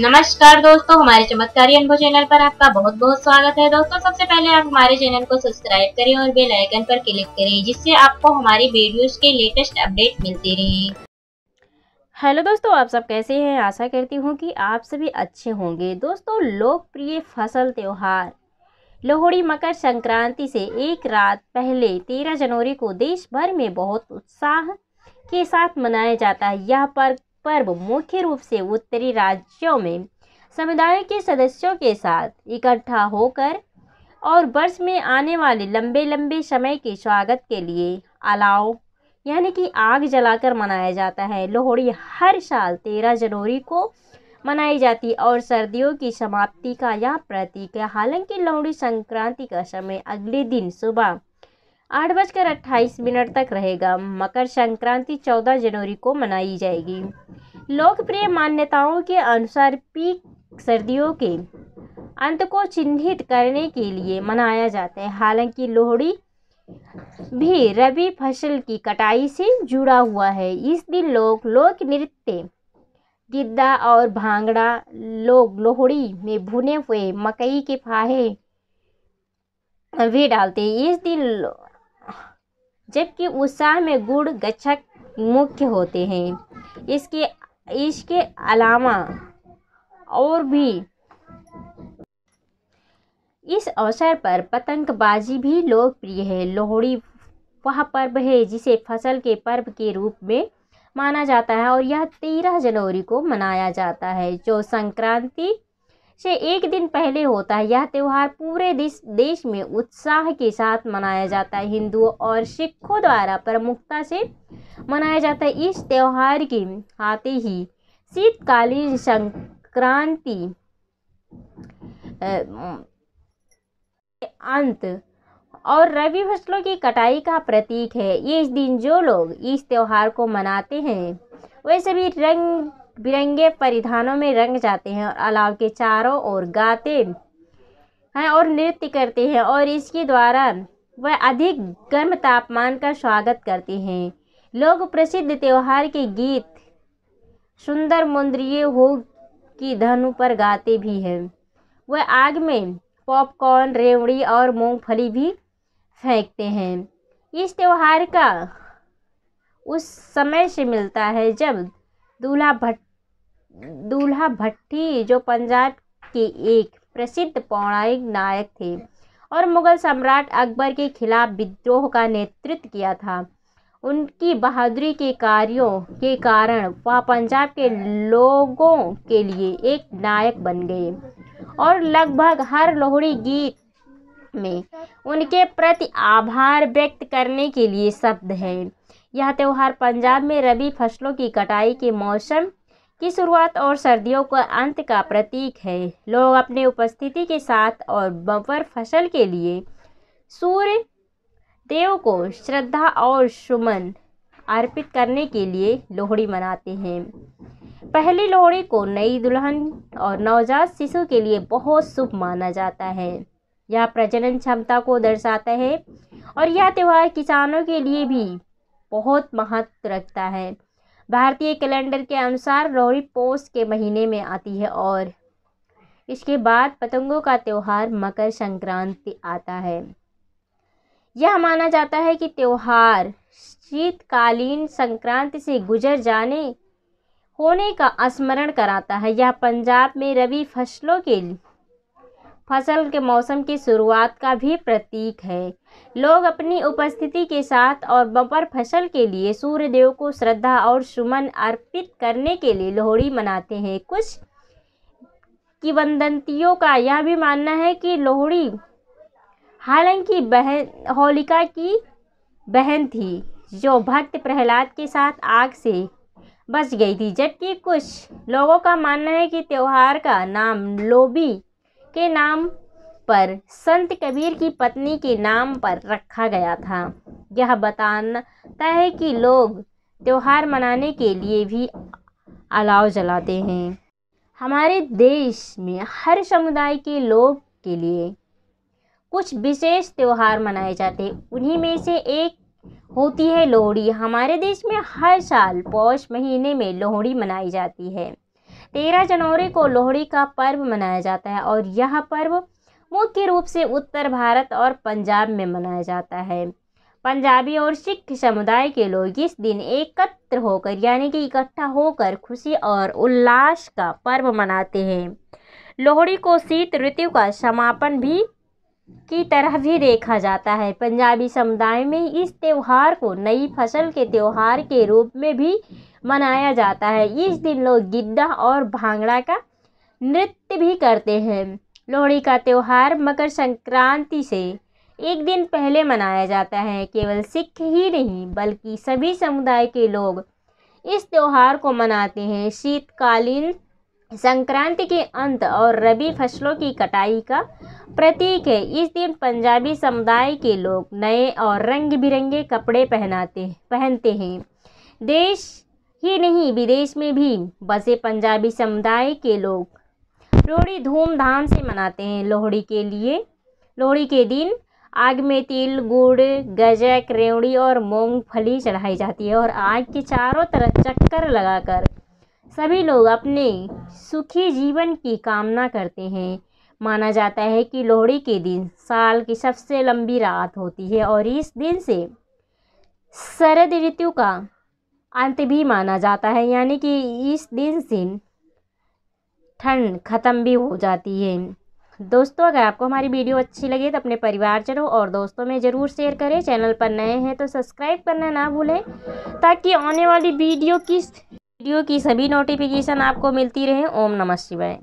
नमस्कार दोस्तों, हमारे चमत्कारी अनुभव चैनल पर आपका बहुत बहुत स्वागत है। दोस्तों, सबसे पहले आप हमारे चैनल को सब्सक्राइब करें और बेल आइकन पर क्लिक करें, जिससे आपको हमारी वीडियोस के लेटेस्ट अपडेट मिलते रहे। हेलो दोस्तों, आप सब कैसे हैं? आशा करती हूँ कि आप सभी अच्छे होंगे। दोस्तों, लोकप्रिय फ़सल त्योहार। लोहड़ी, मकर संक्रांति से एक रात पहले तेरह जनवरी को देश भर में बहुत उत्साह के साथ मनाया जाता है। यह पर्व पर्व मुख्य रूप से उत्तरी राज्यों में समुदाय के सदस्यों के साथ इकट्ठा होकर और वर्ष में आने वाले लंबे लंबे समय के स्वागत के लिए अलाव, यानी कि आग जलाकर मनाया जाता है। लोहड़ी हर साल तेरह जनवरी को मनाई जाती और सर्दियों की समाप्ति का यह प्रतीक है। हालाँकि लोहड़ी संक्रांति का समय अगले दिन सुबह आठ बजकर अट्ठाईस मिनट तक रहेगा। मकर संक्रांति चौदह जनवरी को मनाई जाएगी। लोकप्रिय मान्यताओं के अनुसार पीक सर्दियों के अंत को चिन्हित करने के लिए मनाया जाता है। हालाँकि लोहड़ी भी रबी फ़सल की कटाई से जुड़ा हुआ है। इस दिन लोग लोक नृत्य, गिद्दा और भांगड़ा लोग लोहड़ी में भुने हुए मकई के फाहे भी डालते हैं। इस दिन जबकि उत्साह में गुड़ गच्छक मुख्य होते हैं। इसके इसके अलावा और भी इस अवसर पर पतंगबाजी भी लोकप्रिय है। लोहड़ी वह पर्व है जिसे फ़सल के पर्व के रूप में माना जाता है और यह तेरह जनवरी को मनाया जाता है, जो संक्रांति से एक दिन पहले होता है। यह त्यौहार पूरे देश देश में उत्साह के साथ मनाया जाता है। हिंदुओं और सिखों द्वारा प्रमुखता से मनाया जाता है। इस त्यौहार के आते ही शीतकालीन संक्रांति अंत और रवि फ़सलों की कटाई का प्रतीक है। इस दिन जो लोग इस त्यौहार को मनाते हैं वे सभी रंग बिरंगे परिधानों में रंग जाते हैं और अलाव के चारों ओर गाते हैं और नृत्य करते हैं और इसके द्वारा वह अधिक गर्म तापमान का स्वागत करते हैं। लोग प्रसिद्ध त्यौहार के गीत सुंदर मुंद्रिय हो की धनु पर गाते भी हैं। वह आग में पॉपकॉर्न, रेवड़ी और मूंगफली भी फेंकते हैं। इस त्यौहार का उस समय से मिलता है जब दूल्हा भट्ट दूल्हा भट्टी, जो पंजाब के एक प्रसिद्ध पौराणिक नायक थे और मुगल सम्राट अकबर के खिलाफ विद्रोह का नेतृत्व किया था। उनकी बहादुरी के कार्यों के कारण वह पंजाब के लोगों के लिए एक नायक बन गए और लगभग हर लोहड़ी गीत में उनके प्रति आभार व्यक्त करने के लिए शब्द हैं। यह त्यौहार पंजाब में रबी फ़सलों की कटाई के मौसम की शुरुआत और सर्दियों का अंत का प्रतीक है। लोग अपने उपस्थिति के साथ और बम्पर फ़सल के लिए सूर्य देव को श्रद्धा और सुमन अर्पित करने के लिए लोहड़ी मनाते हैं। पहली लोहड़ी को नई दुल्हन और नवजात शिशु के लिए बहुत शुभ माना जाता है। यह प्रजनन क्षमता को दर्शाता है और यह त्यौहार किसानों के लिए भी बहुत महत्व रखता है। भारतीय कैलेंडर के अनुसार लोहड़ी पोष के महीने में आती है और इसके बाद पतंगों का त्यौहार मकर संक्रांति आता है। यह माना जाता है कि त्यौहार शीतकालीन संक्रांति से गुजर जाने, होने का स्मरण कराता है। यह पंजाब में रबी फ़सलों के फ़सल के मौसम की शुरुआत का भी प्रतीक है। लोग अपनी उपस्थिति के साथ और बम्पर फ़सल के लिए सूर्य देव को श्रद्धा और सुमन अर्पित करने के लिए लोहड़ी मनाते हैं। कुछ किवदंतियों का यह भी मानना है कि लोहड़ी हालाँकि बहन, होलिका की बहन थी, जो भक्त प्रहलाद के साथ आग से बच गई थी। जबकि कुछ लोगों का मानना है कि त्यौहार का नाम लोबी के नाम पर, संत कबीर की पत्नी के नाम पर रखा गया था। यह बताता है कि लोग त्यौहार मनाने के लिए भी अलाव जलाते हैं। हमारे देश में हर समुदाय के लोग के लिए कुछ विशेष त्यौहार मनाए जाते हैं। उन्हीं में से एक होती है लोहड़ी। हमारे देश में हर साल पौष महीने में लोहड़ी मनाई जाती है। तेरह जनवरी को लोहड़ी का पर्व मनाया जाता है और यह पर्व मुख्य रूप से उत्तर भारत और पंजाब में मनाया जाता है। पंजाबी और सिख समुदाय के लोग इस दिन एकत्र होकर, यानी कि इकट्ठा होकर खुशी और उल्लास का पर्व मनाते हैं। लोहड़ी को शीत ऋतु का समापन भी की तरह भी देखा जाता है। पंजाबी समुदाय में इस त्यौहार को नई फ़सल के त्यौहार के रूप में भी मनाया जाता है। इस दिन लोग गिद्दा और भांगड़ा का नृत्य भी करते हैं। लोहड़ी का त्यौहार मकर संक्रांति से एक दिन पहले मनाया जाता है। केवल सिख ही नहीं, बल्कि सभी समुदाय के लोग इस त्यौहार को मनाते हैं। शीतकालीन संक्रांति के अंत और रबी फ़सलों की कटाई का प्रतीक है। इस दिन पंजाबी समुदाय के लोग नए और रंग बिरंगे कपड़े पहनाते, पहनते हैं। देश ही नहीं, विदेश में भी बसे पंजाबी समुदाय के लोग लोहड़ी धूमधाम से मनाते हैं। लोहड़ी के लिए, लोहड़ी के दिन आग में तिल, गुड़, गजक, रेवड़ी और मूंगफली चढ़ाई जाती है और आग के चारों तरफ़ चक्कर लगाकर सभी लोग अपने सुखी जीवन की कामना करते हैं। माना जाता है कि लोहड़ी के दिन साल की सबसे लंबी रात होती है और इस दिन से शरद ऋतु का अंत भी माना जाता है, यानी कि इस दिन से ठंड ख़त्म भी हो जाती है। दोस्तों, अगर आपको हमारी वीडियो अच्छी लगे तो अपने परिवारजनों और दोस्तों में ज़रूर शेयर करें। चैनल पर नए हैं तो सब्सक्राइब करना ना भूलें, ताकि आने वाली वीडियो की वीडियो की सभी नोटिफिकेशन आपको मिलती रहे। ओम नमः शिवाय।